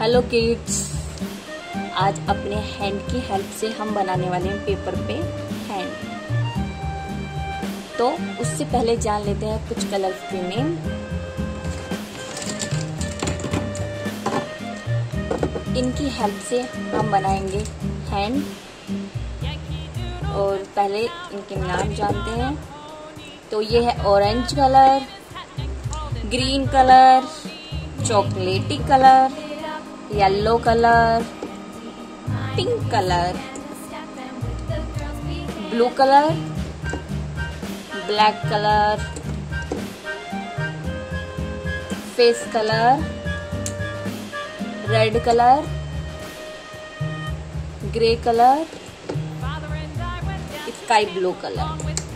Hello kids आज अपने hand की हेल्प से हम बनाने वाले हैं पेपर पे हैंड तो उससे पहले जान लेते हैं कुछ कलर्स के नेम इनकी हेल्प से हम बनाएँगे हैंड और पहले इनके नाम जानते हैं. तो ये है ऑरेंज कलर ग्रीन कलर चॉकलेटी colour yellow colour pink colour blue colour black colour face colour red colour grey colour sky blue colour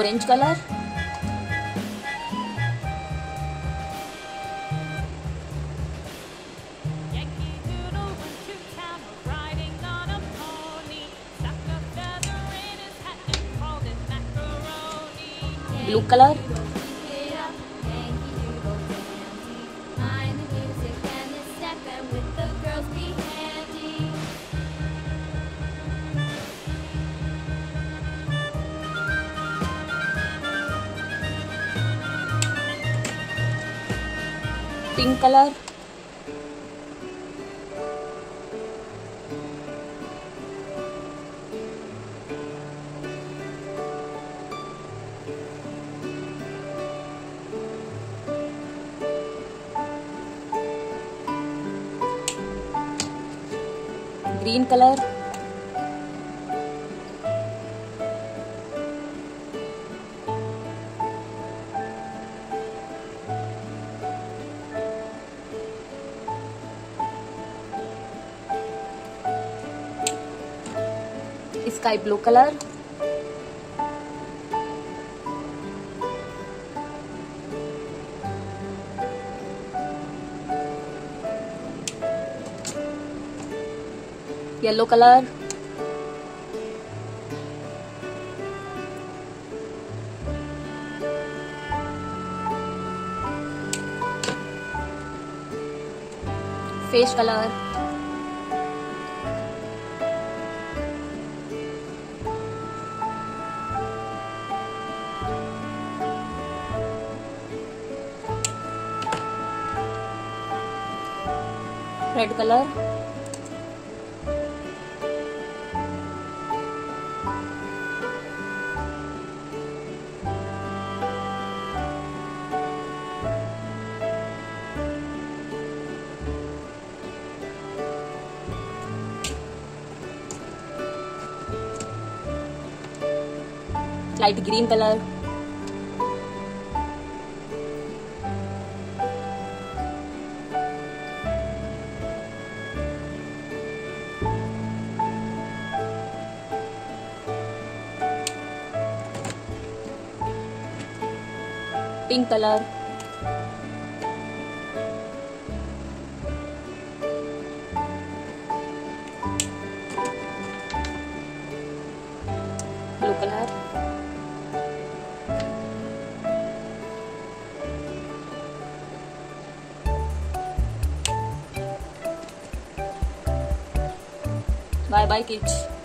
orange colour blue colour pink colour green colour sky blue colour. Yellow colour. Face colour. Red colour light green colour pink colour blue colour bye bye kids